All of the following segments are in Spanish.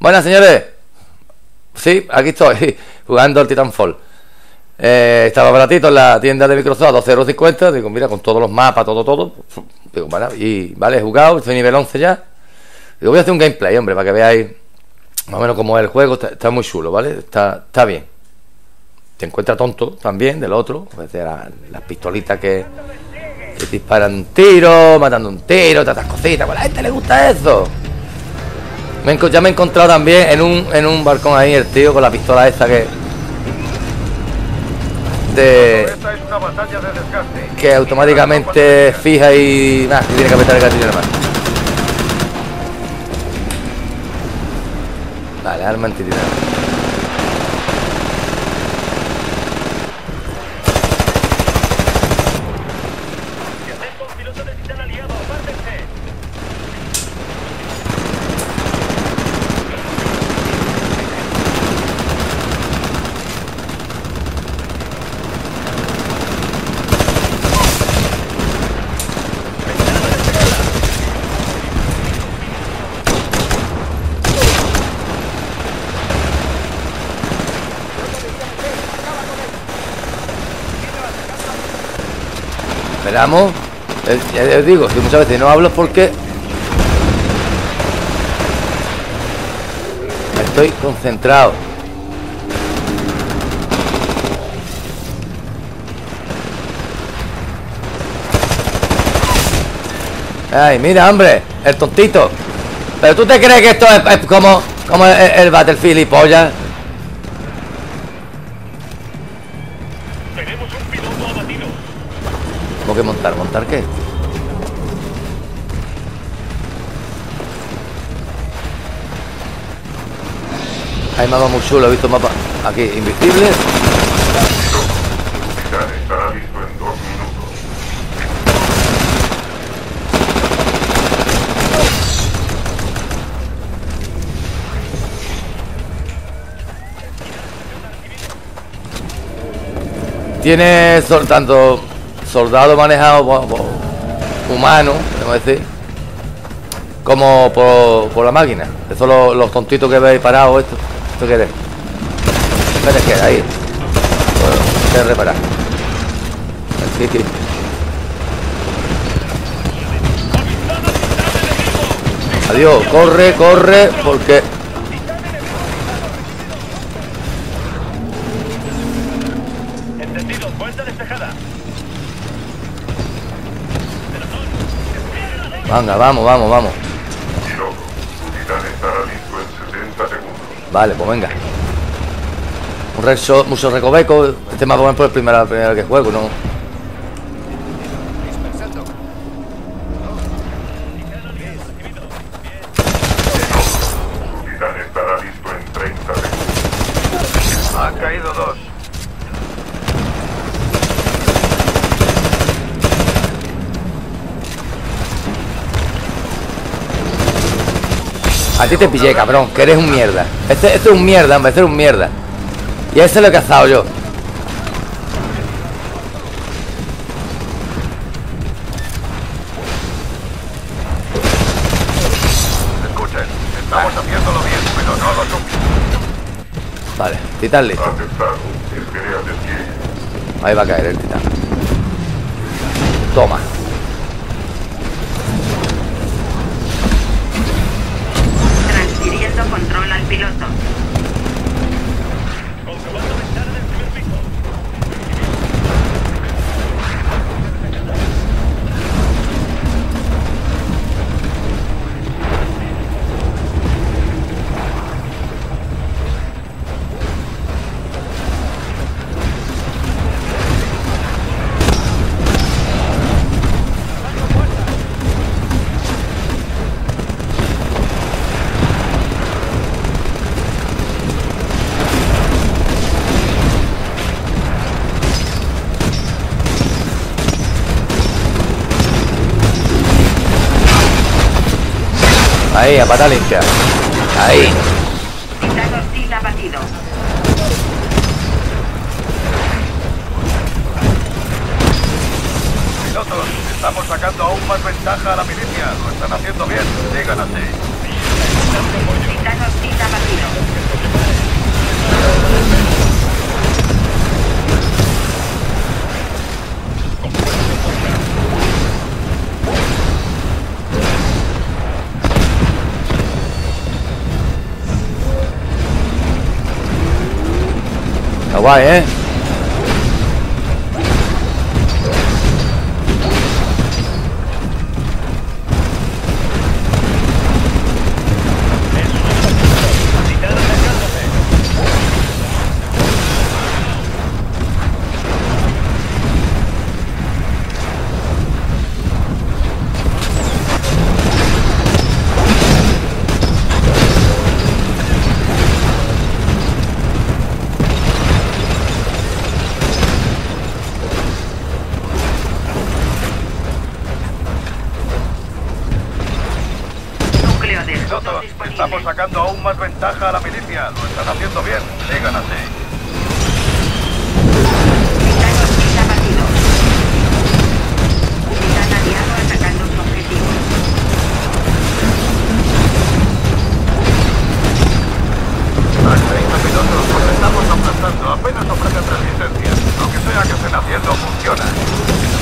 Buenas, señores. Sí, aquí estoy, jugando al Titanfall. Eh, estaba baratito en la tienda de Microsoft a 2,50 Digo, mira, con todos los mapas, todo, todo. Digo, vale, y vale, he jugado, estoy nivel 11 ya. Digo, voy a hacer un gameplay, hombre, para que veáis más o menos cómo es el juego. Está, muy chulo, ¿vale? Está, está bien. Te encuentra tonto también del otro. Pues de las pistolitas que, que disparan un tiro, matando un tiro, tantas cositas. Pues a la gente le gusta eso. Ya me he encontrado también en un, en un balcón ahí el tío con la pistola esta que que automáticamente fija y nada, tiene que apretar el gatillo más. Vale, arma antititanio. Esperamos. Eh, ya os digo, que muchas veces no hablo porque estoy concentrado. Ay, mira, hombre, el tontito. Pero tú te crees que esto es, como, como el, el Battlefield y polla. Que montar. ¿Montar qué? Hay mapa muy chulo, he visto mapa aquí, invisible. Tiene tanto soldado manejado por, humano, podemos decir, como por, la máquina. Eso los, los tontitos que veis parados, esto, esto que es. Espera, que ahí. Pues, reparar. Adiós, corre, corre, porque Venga, vamos, vamos, vamos. Vale, pues venga. Un reso, mucho recoveco. Este mapa por el primera, primera que juego, ¿no? A ti te pillé, cabrón, que eres un mierda. Este, este es un mierda, hombre, este es un mierda. Y a ese lo he cazado yo. Escuchen, estamos haciéndolo bien, pero no lo suficiente. Vale, titán listo. Ahí va a caer el titán. Toma. Piloto. Ahí, a pata limpia. Ahí. Pilotos, estamos sacando aún más ventaja a la milicia. Lo están haciendo bien. Sigan así. Está guay, ¿eh? Estamos sacando aún más ventaja a la milicia. Lo están haciendo bien. Sigan así. Titán hostil abatido. Titán aliado atacando su objetivo. Hay 30 pilotos, los estamos aplastando. Apenas ofrecen resistencia. Lo que sea que estén haciendo funciona.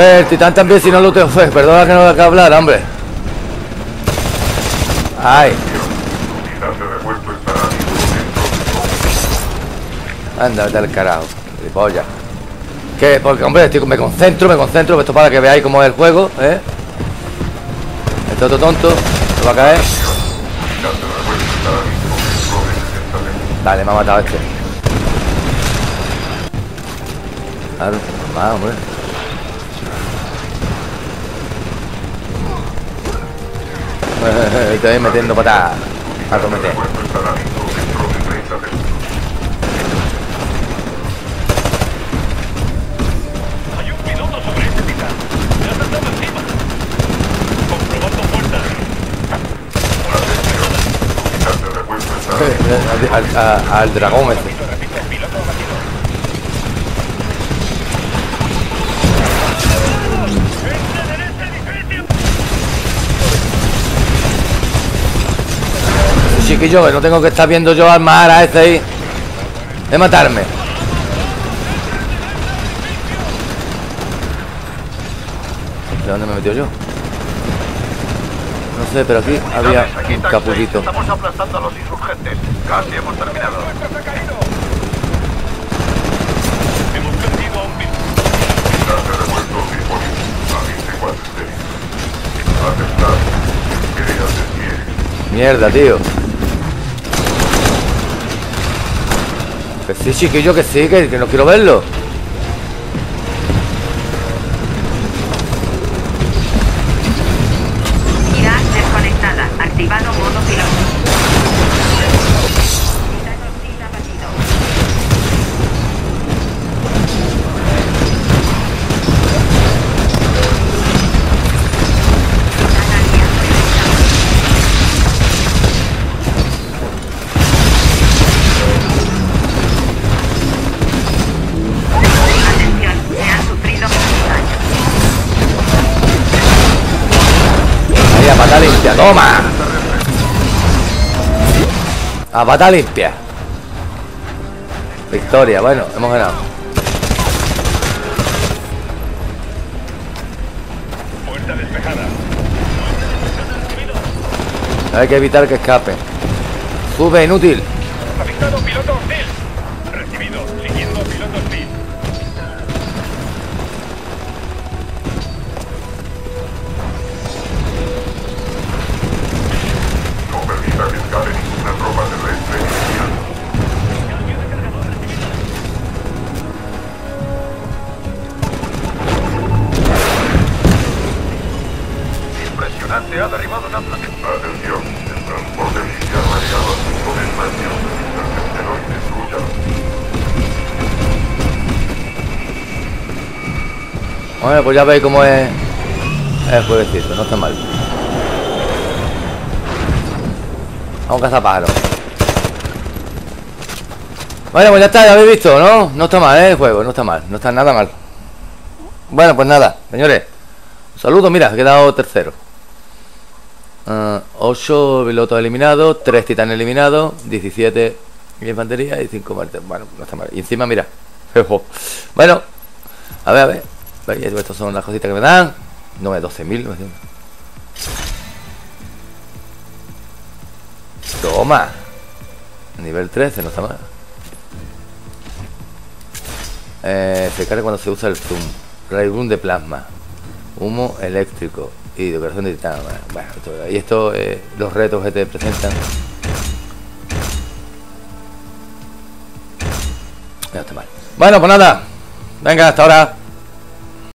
El titán también, si no lo tengo. Pues, perdona que no lo que hablar, hombre. Ay, anda, vete carajo. Polla. Que, porque, hombre, estoy- me concentro, me concentro. Esto para que veáis cómo es el juego, ¿eh? Este otro tonto, se va a caer. Vale, me ha matado este. Estoy metiendo patadas. A cometer. Hay un piloto sobre ese titán. Me ha saltado encima. Comprobando puertas. al, al- al dragón este. Chiquillo, que no tengo que estar viendo yo al mar a este ahí. De matarme. ¿De dónde me metió yo? No sé, pero aquí había un capullito. Estamos aplastando a los insurgentes. Casi hemos terminado. Hemos perdido a un. Mierda, tío. Que sí, chiquillo, que sí, que, que no quiero verlo. Limpia, toma. A pata limpia. Victoria, bueno, hemos ganado. Puerta despejada. Hay que evitar que escape. Sube, inútil. Avistado piloto hostil. Bueno, pues ya veis cómo es el jueguecito, no está mal. Vamos a cazar pájaros. Bueno, pues ya está, ya habéis visto, ¿no? No está mal, ¿eh? El juego, no está mal, no está nada mal. Bueno, pues nada, señores. Saludos, mira, he quedado tercero. 8 pilotos eliminados, 3 titanes eliminados, 17 de infantería y 5 muertes. Bueno, no está mal. Y encima, mira. Bueno, a ver, a ver. Estas son las cositas que me dan. No, es 12.000. no es- Toma. Nivel 13, no está mal. Eh, se carga cuando se usa el zoom. Railgun de plasma. Humo eléctrico. Y decoración de. Bueno, bueno, esto- y esto, eh, los retos que te presentan. No está mal. Bueno, pues nada. Venga, hasta ahora.